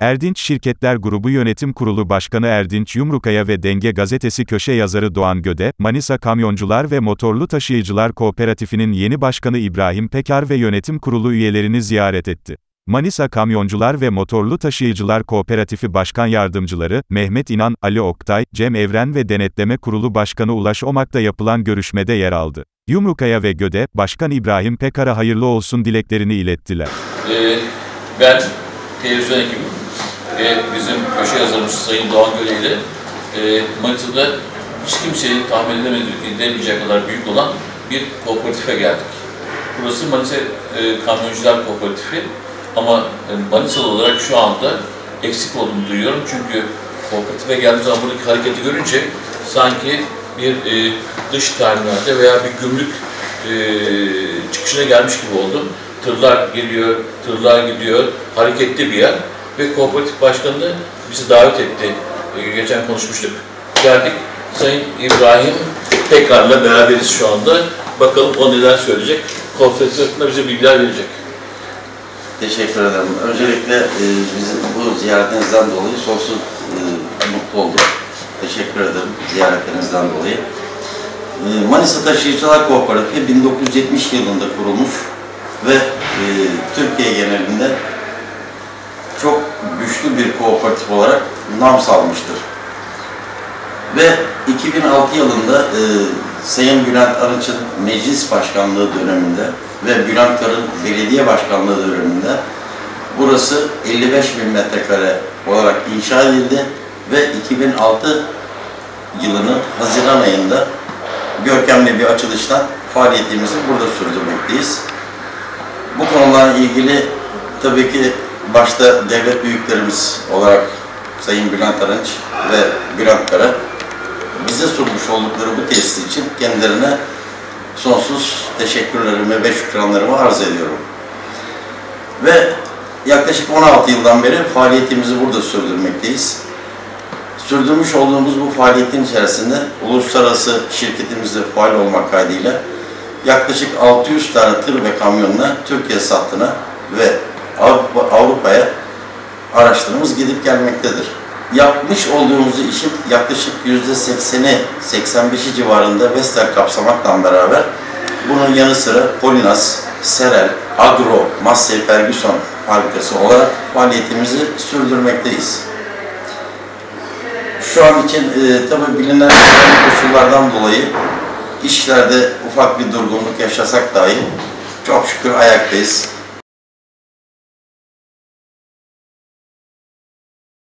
Erdinç Şirketler Grubu Yönetim Kurulu Başkanı Erdinç Yumrukaya ve Denge Gazetesi köşe yazarı Doğan Göde, Manisa Kamyoncular ve Motorlu Taşıyıcılar Kooperatifinin yeni başkanı İbrahim Pekar ve yönetim kurulu üyelerini ziyaret etti. Manisa Kamyoncular ve Motorlu Taşıyıcılar Kooperatifi Başkan Yardımcıları, Mehmet İnan, Ali Oktay, Cem Evren ve Denetleme Kurulu Başkanı Ulaş Omak'ta yapılan görüşmede yer aldı. Yumrukaya ve Göde, Başkan İbrahim Pekar'a hayırlı olsun dileklerini ilettiler. Ee, ben televizyon ekibim ve bizim köşe yazarımız Sayın Doğan Göle ile e, Manisa'da hiç kimsenin tahmin edemediği, edemeyeceği kadar büyük olan bir kooperatife geldik. Burası Manisa e, Kamyoncular Kooperatifi ama e, Manisalı olarak şu anda eksik olduğunu duyuyorum çünkü kooperatife geldiğim zaman buradaki hareketi görünce sanki bir e, dış terminalde veya bir gümrük e, çıkışına gelmiş gibi oldum. Tırlar geliyor, tırlar gidiyor, hareketli bir yer ve kooperatif başkanı bizi davet etti. E, geçen konuşmuştuk. Geldik. Sayın İbrahim Pekar'la beraberiz şu anda. Bakalım o neler söyleyecek. Kooperatif hakkında bize bilgiler verecek. Teşekkür ederim. Öncelikle e, bizim bu ziyaretinizden dolayı sonsuz e, mutlu oldum. Teşekkür ederim ziyaretinizden dolayı. E, Manisa Taşıyıcılar Kooperatifi 1970 yılında kurulmuş ve e, Türkiye genelinde çok güçlü bir kooperatif olarak nam salmıştır. Ve 2006 yılında e, Sayın Bülent Arınç'ın meclis başkanlığı döneminde ve Bülent Kar'ın belediye başkanlığı döneminde burası 55 bin metrekare olarak inşa edildi ve 2006 yılının Haziran ayında görkemli bir açılıştan faaliyetimizi burada sürdürmekteyiz. Bu konularla ilgili tabii ki başta devlet büyüklerimiz olarak Sayın Bülent Arınç ve Bülent Kara bize sunmuş oldukları bu tesis için kendilerine sonsuz teşekkürlerimi ve şükranlarımı arz ediyorum. Ve yaklaşık 16 yıldan beri faaliyetimizi burada sürdürmekteyiz. Sürdürmüş olduğumuz bu faaliyetin içerisinde uluslararası şirketimizde faal olmak kaydıyla yaklaşık 600 tane tır ve kamyonla Türkiye sattığına ve Avrupa, Avrupa'ya araçlarımız gidip gelmektedir. Yapmış olduğumuz işin yaklaşık yüzde 80'i, 85'i civarında Vestel kapsamakla beraber bunun yanı sıra Polinas, Serel, Agro, Massey Ferguson fabrikası olarak faaliyetimizi sürdürmekteyiz. Şu an için e, tabi bilinen koşullardan dolayı işlerde ufak bir durgunluk yaşasak dahi çok şükür ayaktayız.